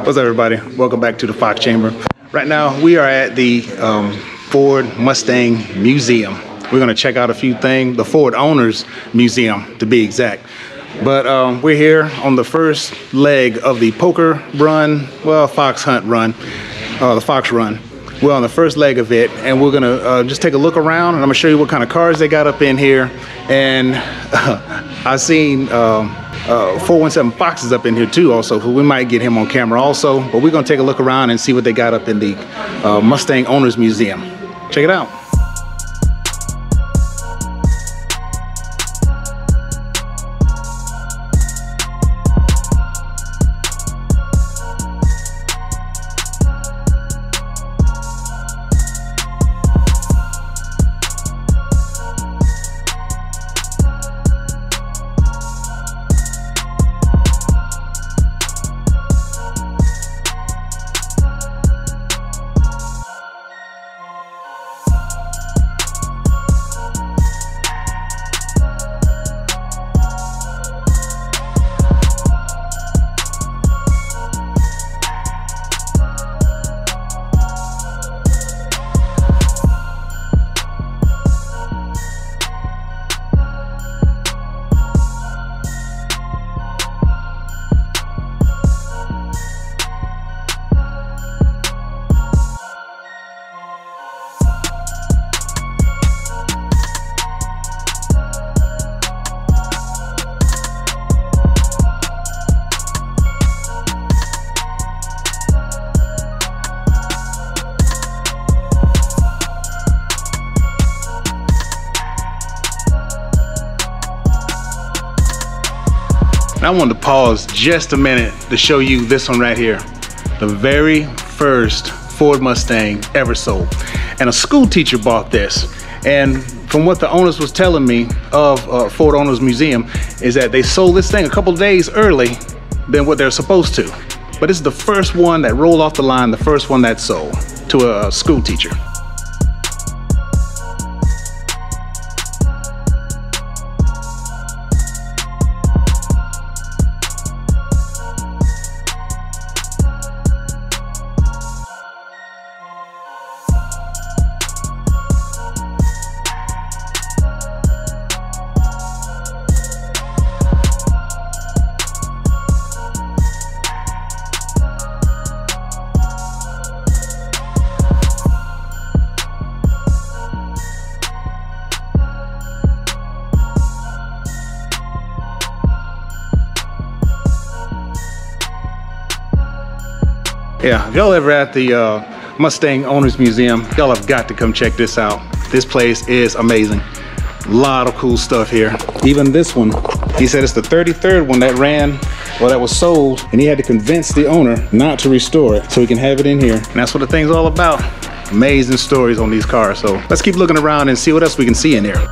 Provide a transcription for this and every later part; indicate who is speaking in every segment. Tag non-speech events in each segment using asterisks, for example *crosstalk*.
Speaker 1: What's up, everybody? Welcome back to the Fox Chamber. Right now, we are at the um, Ford Mustang Museum. We're going to check out a few things, the Ford Owners Museum to be exact. But um, we're here on the first leg of the poker run, well, fox hunt run, uh, the fox run. We're on the first leg of it, and we're gonna uh, just take a look around, and I'm gonna show you what kind of cars they got up in here. And uh, *laughs* I seen um, uh, 417 Foxes up in here too, also. So we might get him on camera also. But we're gonna take a look around and see what they got up in the uh, Mustang Owners Museum. Check it out. And I wanted to pause just a minute to show you this one right here. The very first Ford Mustang ever sold. And a school teacher bought this. And from what the owners was telling me of uh, Ford Owners Museum is that they sold this thing a couple days early than what they're supposed to. But it's the first one that rolled off the line, the first one that sold to a school teacher. Yeah, if y'all ever at the uh, Mustang Owners Museum, y'all have got to come check this out. This place is amazing. A lot of cool stuff here. Even this one, he said it's the 33rd one that ran, well, that was sold, and he had to convince the owner not to restore it so he can have it in here. And that's what the thing's all about. Amazing stories on these cars. So let's keep looking around and see what else we can see in here.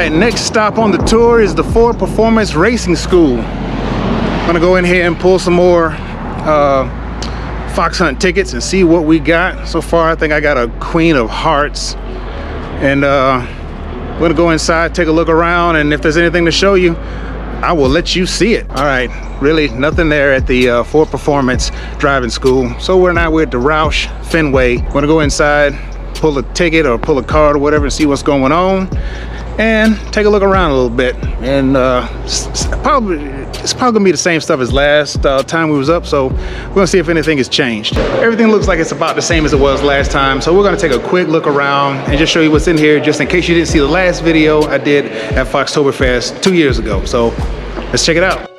Speaker 1: Right, next stop on the tour is the Ford Performance Racing School. I'm gonna go in here and pull some more uh, Fox Hunt tickets and see what we got. So far, I think I got a Queen of Hearts. And uh, we're gonna go inside, take a look around, and if there's anything to show you, I will let you see it. All right, really nothing there at the uh, Ford Performance Driving School. So we're now we're at the Roush Fenway. We're gonna go inside, pull a ticket or pull a card or whatever and see what's going on and take a look around a little bit. And uh, it's probably it's probably gonna be the same stuff as last uh, time we was up. So we're gonna see if anything has changed. Everything looks like it's about the same as it was last time. So we're gonna take a quick look around and just show you what's in here, just in case you didn't see the last video I did at Foxtoberfest two years ago. So let's check it out.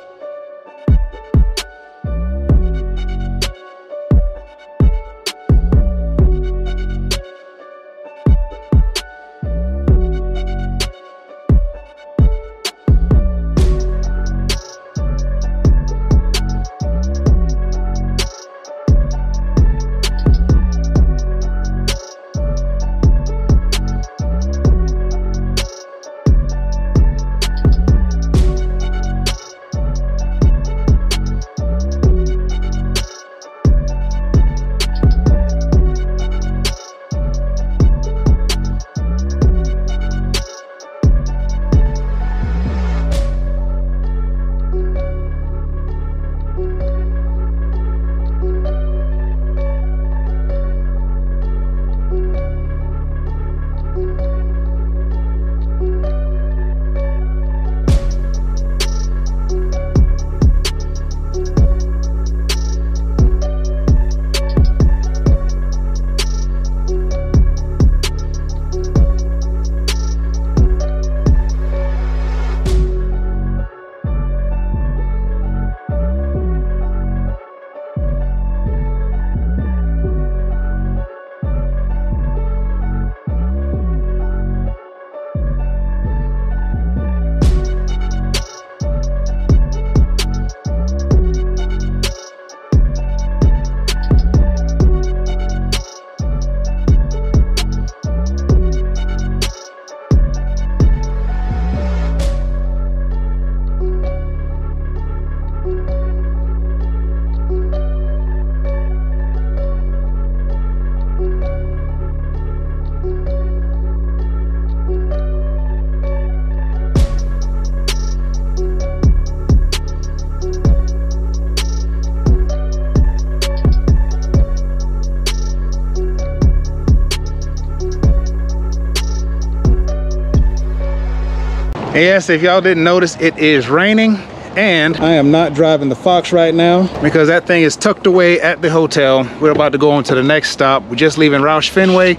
Speaker 1: Yes if y'all didn't notice it is raining and I am not driving the Fox right now because that thing is tucked away at the hotel. We're about to go on to the next stop. We're just leaving Roush Fenway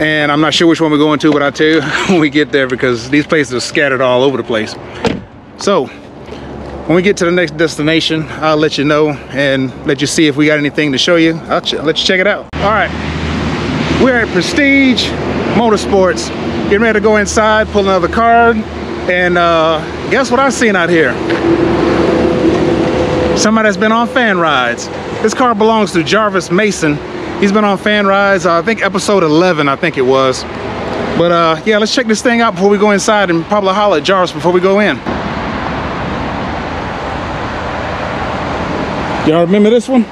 Speaker 1: and I'm not sure which one we're going to, but I'll tell you *laughs* when we get there because these places are scattered all over the place. So when we get to the next destination, I'll let you know and let you see if we got anything to show you. I'll let you check it out. All right, we're at Prestige Motorsports. Getting ready to go inside, pull another card, and uh, guess what I've seen out here? Somebody that's been on fan rides. This car belongs to Jarvis Mason. He's been on fan rides, uh, I think episode 11, I think it was. But uh, yeah, let's check this thing out before we go inside and probably holler at Jarvis before we go in. Y'all remember this one?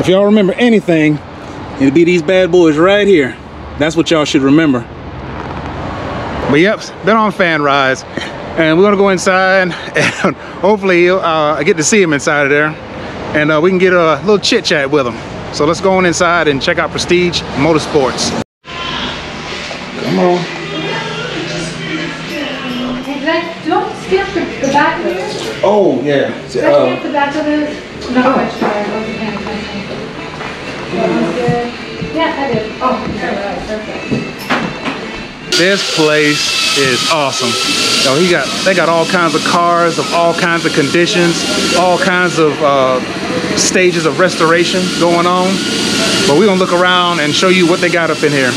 Speaker 1: If y'all remember anything, It'll be these bad boys right here. That's what y'all should remember. But yep, been on fan rides. And we're gonna go inside and *laughs* hopefully uh, I get to see him inside of there. And uh, we can get a little chit chat with him. So let's go on inside and check out Prestige Motorsports. Come on.
Speaker 2: Don't skip the, the back of it.
Speaker 1: Oh, yeah. Uh,
Speaker 2: skip the back of it? No, I Oh,
Speaker 1: this place is awesome. Yo, he got they got all kinds of cars of all kinds of conditions, all kinds of uh, stages of restoration going on. But we're gonna look around and show you what they got up in here.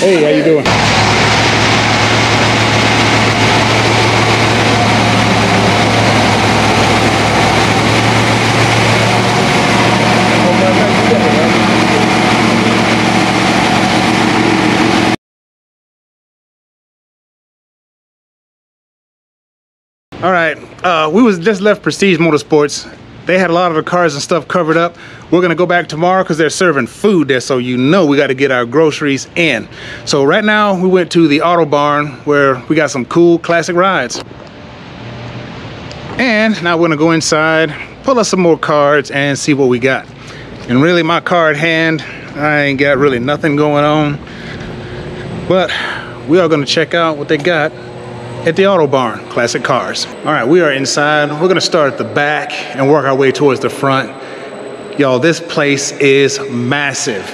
Speaker 1: Hey, how you doing? All right, uh, we was just left Prestige Motorsports. They had a lot of the cars and stuff covered up. We're gonna go back tomorrow because they're serving food there, so you know we got to get our groceries in. So right now we went to the Auto Barn where we got some cool classic rides. And now we're gonna go inside, pull us some more cards and see what we got. And really my card hand, I ain't got really nothing going on. But we are gonna check out what they got at the Auto Barn, classic cars. All right, we are inside. We're gonna start at the back and work our way towards the front. Y'all, this place is massive.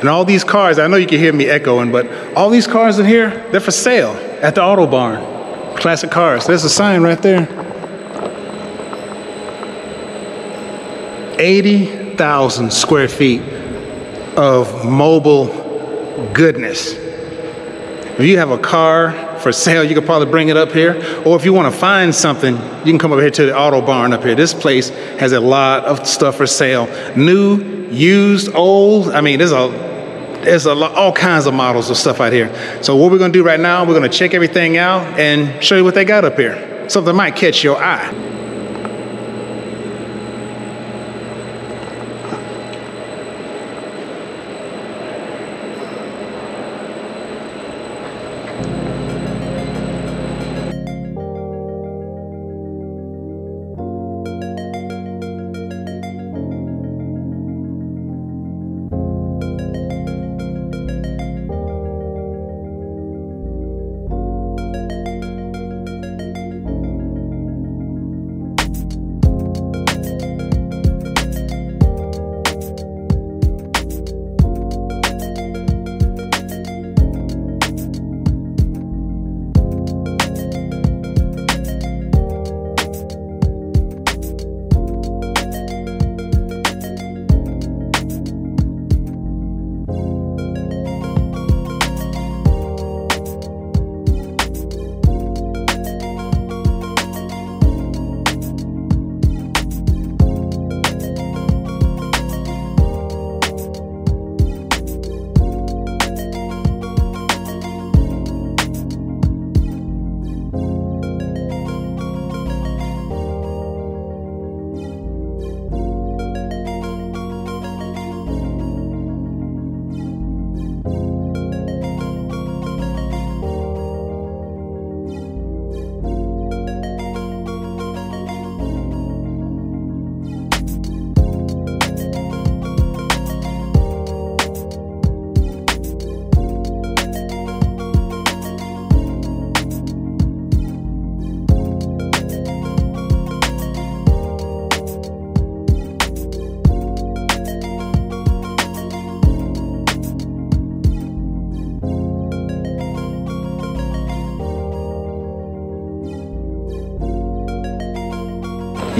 Speaker 1: And all these cars, I know you can hear me echoing, but all these cars in here, they're for sale at the Auto Barn. Classic cars. There's a sign right there. 80,000 square feet of mobile goodness. If you have a car for sale, you could probably bring it up here. Or if you want to find something, you can come over here to the auto barn up here. This place has a lot of stuff for sale. New, used, old. I mean, there's a there's a lot, all kinds of models of stuff out here. So what we're gonna do right now, we're gonna check everything out and show you what they got up here. Something might catch your eye.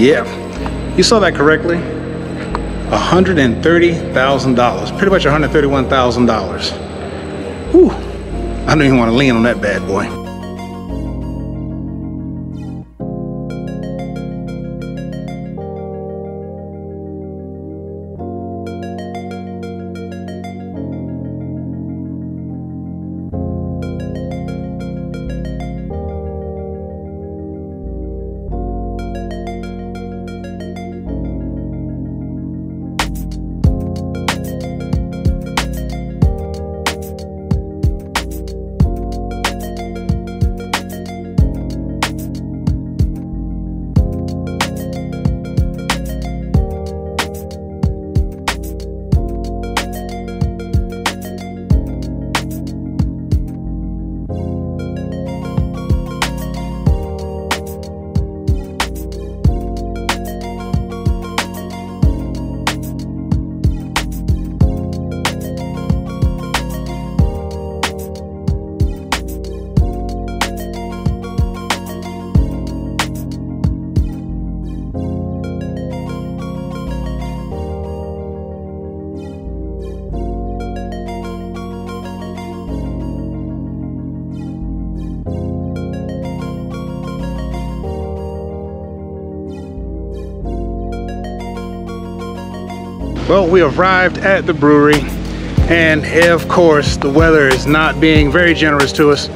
Speaker 1: Yeah, you saw that correctly. $130,000, pretty much $131,000. Whew, I don't even want to lean on that bad boy. We arrived at the brewery and of course the weather is not being very generous to us,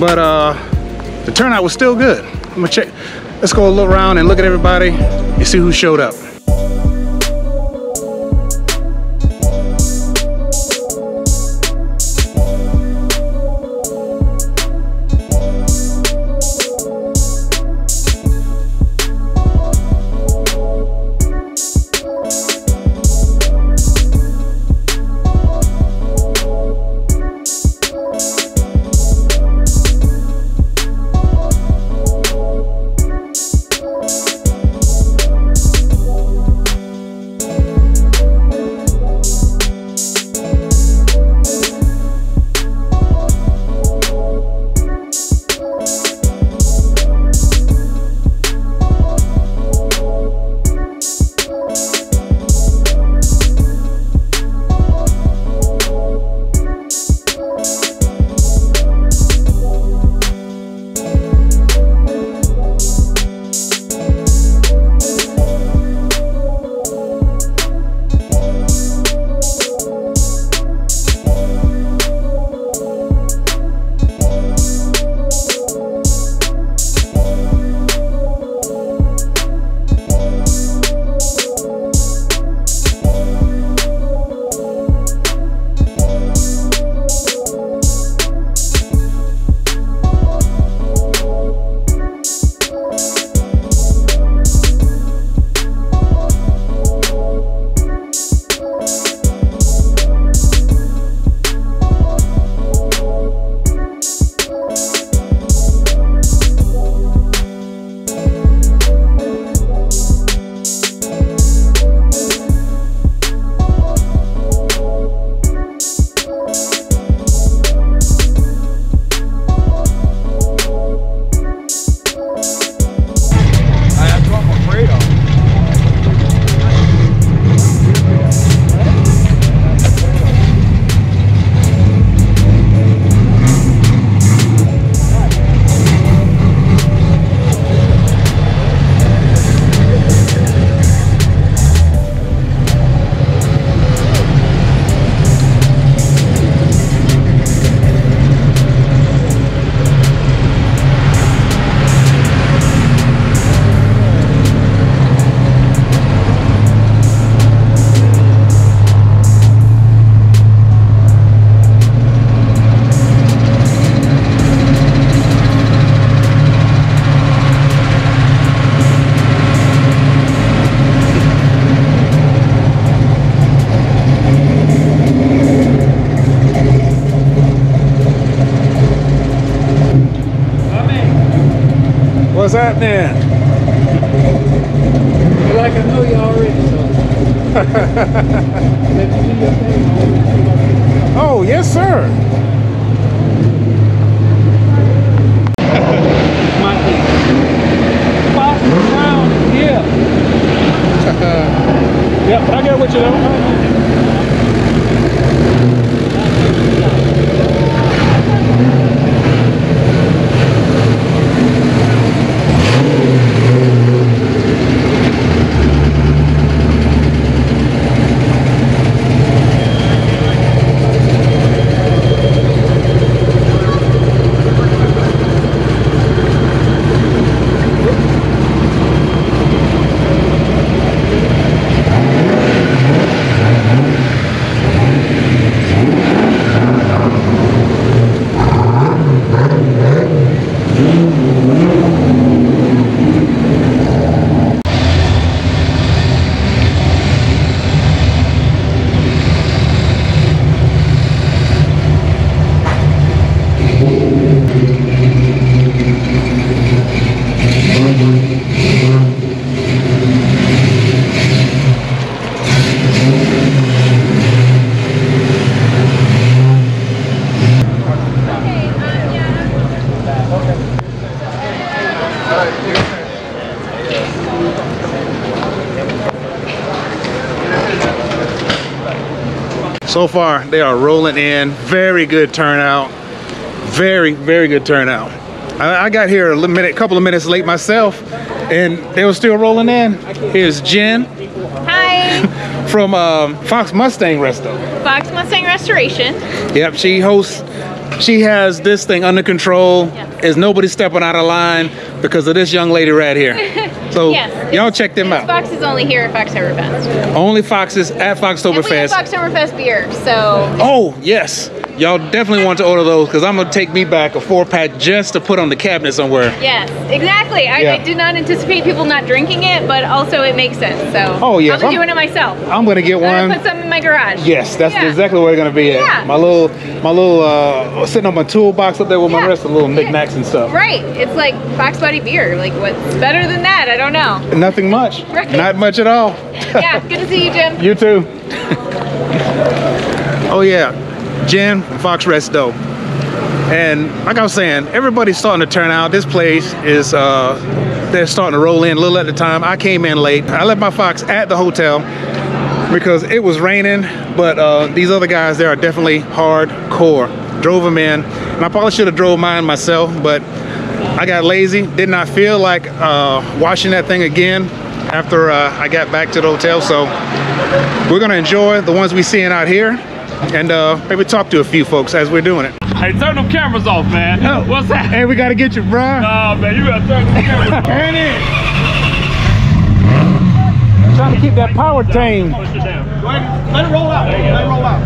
Speaker 1: but uh, the turnout was still good. I'm gonna check, let's go a little around and look at everybody and see who showed up. Happening?
Speaker 3: Like I know you already, so. Let me do your thing.
Speaker 1: Oh, yes, sir.
Speaker 3: My Box around here. *laughs*
Speaker 1: Yep, I get what you know. So far, they are rolling in. Very good turnout. Very, very good turnout. I, I got here a minute, couple of minutes late myself, and they were still rolling in. Here's Jen
Speaker 4: Hi. *laughs*
Speaker 1: from um, Fox Mustang Resto.
Speaker 4: Fox Mustang Restoration.
Speaker 1: Yep, she hosts. She has this thing under control.
Speaker 4: Yeah.
Speaker 1: Is nobody stepping out of line because of this young lady right here. *laughs* So
Speaker 4: Yes.
Speaker 1: y'all check them out.
Speaker 4: Fox is only here at Foxtoberfest.
Speaker 1: Only Foxes at Foxtoberfest.
Speaker 4: And we have
Speaker 1: Foxtoberfest.
Speaker 4: Foxtoberfest beer, so
Speaker 1: Oh yes, y'all definitely want to order those because I'm gonna take me back a four pack just to put on the cabinet somewhere.
Speaker 4: yes, exactly. I,
Speaker 1: Yeah.
Speaker 4: I did not anticipate people not drinking it, but also it makes sense. So
Speaker 1: Oh, yes,
Speaker 4: be
Speaker 1: I'm-
Speaker 4: doing it myself.
Speaker 1: I'm gonna get
Speaker 4: I'm gonna
Speaker 1: one.
Speaker 4: put some in my garage.
Speaker 1: Yes, that's
Speaker 4: Yeah.
Speaker 1: exactly where it's gonna be at.
Speaker 4: Yeah.
Speaker 1: My little, my little, uh, sitting on my toolbox up there with my rest of little
Speaker 4: Yeah.
Speaker 1: knickknacks and stuff.
Speaker 4: Right. It's like Fox Body beer. Like what's better than that? I don't know.
Speaker 1: Nothing much.
Speaker 4: Right.
Speaker 1: Not much at all.
Speaker 4: Yeah. Good to see you, Jim. *laughs*
Speaker 1: You too. oh *laughs* yeah, Jen from Fox Resto. And like I was saying, everybody's starting to turn out. This place is uh they're starting to roll in a little at the time. I came in late. I left my Fox at the hotel because it was raining, but uh, these other guys there are definitely hardcore. Drove them in, and I probably should have drove mine myself, but I got lazy. Did not feel like uh, washing that thing again after uh, I got back to the hotel. So we're gonna enjoy the ones we seeing out here, and uh, maybe talk to a few folks as we're doing it.
Speaker 3: Hey, turn them cameras off, man.
Speaker 1: Oh.
Speaker 3: What's that?
Speaker 1: Hey, we gotta get you, bruh.
Speaker 3: Nah, man, you gotta turn them cameras off.
Speaker 1: Turn it. Trying to keep that power tame.
Speaker 3: Push it down.
Speaker 1: Let it roll out. Let it roll out.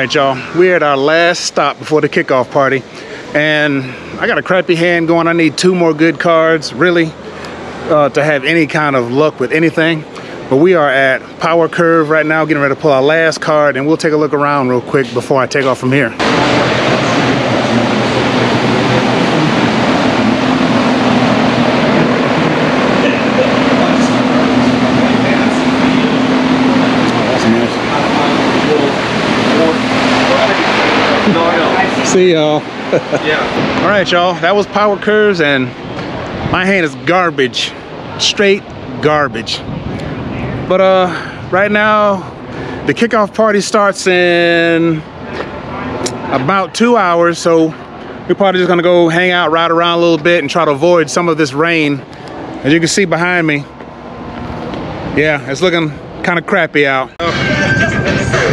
Speaker 1: Right, y'all. We're at our last stop before the kickoff party, and I got a crappy hand going. I need two more good cards, really, uh, to have any kind of luck with anything. But we are at Power Curve right now, getting ready to pull our last card, and we'll take a look around real quick before I take off from here. See y'all. *laughs* yeah. All right, y'all. That was Power Curves, and my hand is garbage, straight garbage. But uh, right now, the kickoff party starts in about two hours, so we're probably just gonna go hang out, ride around a little bit, and try to avoid some of this rain. As you can see behind me, yeah, it's looking kind of crappy out. *laughs*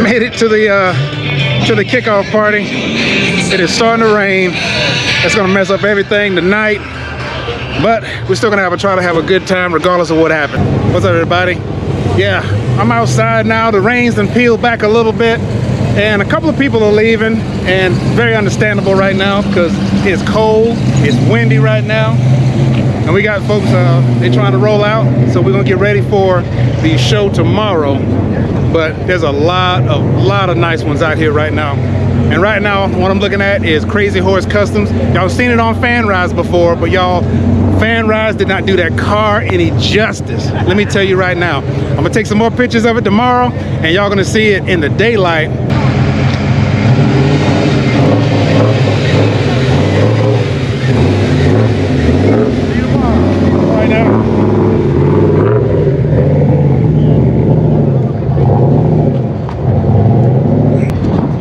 Speaker 1: Made it to the uh, to the kickoff party. It is starting to rain. It's gonna mess up everything tonight. But we're still gonna have a try to have a good time regardless of what happened. What's up everybody? Yeah, I'm outside now. The rain's done peeled back a little bit. And a couple of people are leaving and very understandable right now because it's cold, it's windy right now. And we got folks, uh, they trying to roll out. So we're gonna get ready for the show tomorrow. But there's a lot of, lot of nice ones out here right now. And right now, what I'm looking at is Crazy Horse Customs. Y'all seen it on Fan Rides before, but y'all, Fan Rides did not do that car any justice. Let me tell you right now. I'm gonna take some more pictures of it tomorrow, and y'all gonna see it in the daylight.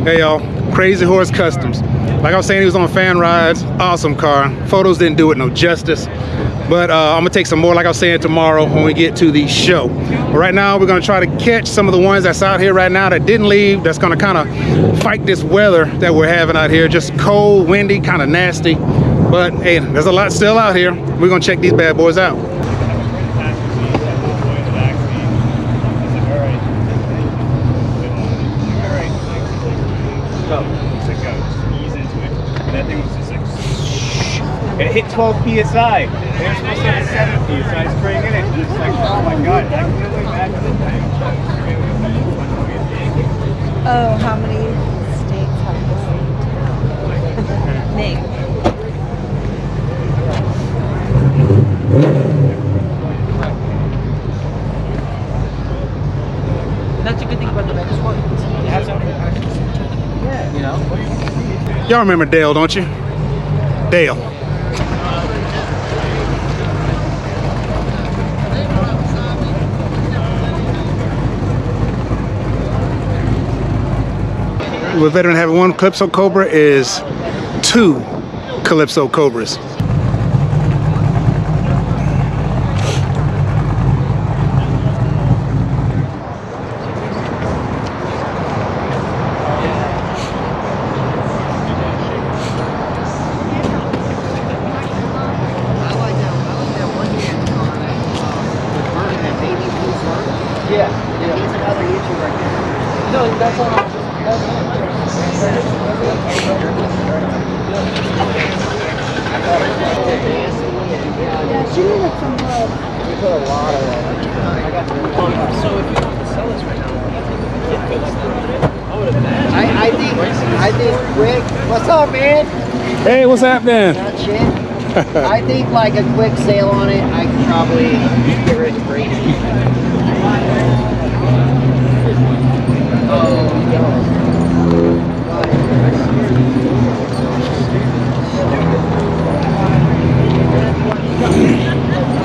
Speaker 1: Hey y'all, Crazy Horse Customs. Like I was saying, he was on fan rides. Awesome car. Photos didn't do it no justice. But uh, I'm gonna take some more, like I was saying, tomorrow when we get to the show. But right now, we're gonna try to catch some of the ones that's out here right now that didn't leave. That's gonna kind of fight this weather that we're having out here. Just cold, windy, kind of nasty. But hey, there's a lot still out here. We're gonna check these bad boys out.
Speaker 5: It hit 12 psi. They're supposed to hit 7 psi spraying in it. It's like, oh my god, I can only imagine the tank.
Speaker 6: Oh, how many states have the same name? *laughs*
Speaker 5: That's a good thing about the Vegas one. You have something. Yeah, you know.
Speaker 1: Y'all remember Dale, don't you? Dale. With veteran having one Calypso Cobra is two Calypso Cobras.
Speaker 5: Yeah, yeah. He's another YouTuber. No, that's all. That's
Speaker 6: Yeah, she needed some love.
Speaker 5: We put a lot of that. So if you want to sell this right now, I, I think I think quick. What's up, man?
Speaker 1: Hey, what's happening?
Speaker 5: Not shit. I think like a quick sale on it, I could probably get rid of crazy.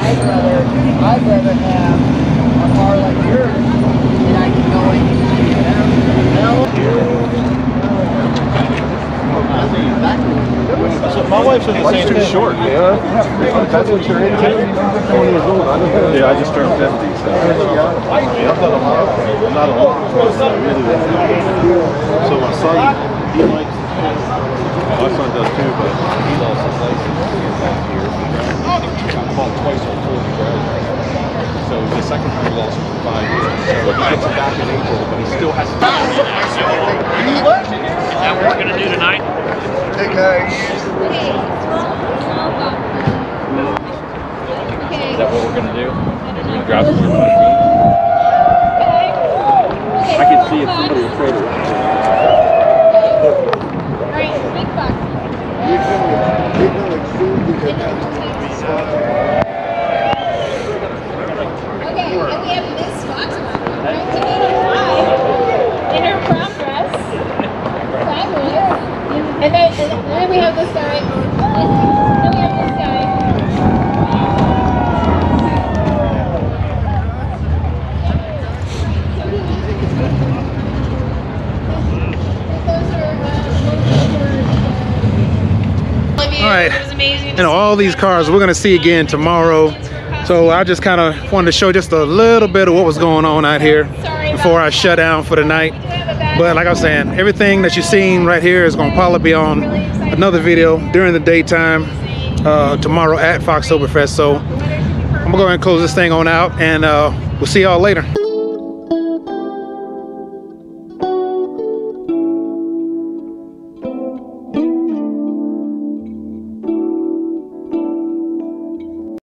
Speaker 5: I'd rather, I'd rather have a car like yours that I can go in.
Speaker 3: So my wife said thing. short.
Speaker 7: Yeah, that's what you're into. 20 years old. I. Yeah, I just turned 50, so. Yeah, I'm not a lot. I'm not a lot. I really don't. So my son, he likes. My son does too, but he lost his license last year. Caught twice on 40 driving. So the second time he lost it for five years. So he gets it back in April, but he still has to.
Speaker 3: Is that what we're gonna do tonight? Is that what we're gonna do? We're gonna drive some more I can see if somebody will trade it.
Speaker 4: Okay, and we have Miss Fatima, 1985, in her prom dress. Fabulous. And then, and then we have this guy. Then we have this guy.
Speaker 1: All right.
Speaker 4: It was amazing.
Speaker 1: you know all these cars. We're gonna see again tomorrow. So i just kind of wanted to show just a little bit of what was going on out here before i shut down for the night. But like i was saying everything that you're seeing right here is gonna probably be on another video during the daytime uh, tomorrow at Foxtoberfest. so i'm gonna go ahead and close this thing on out and uh, we'll see y'all later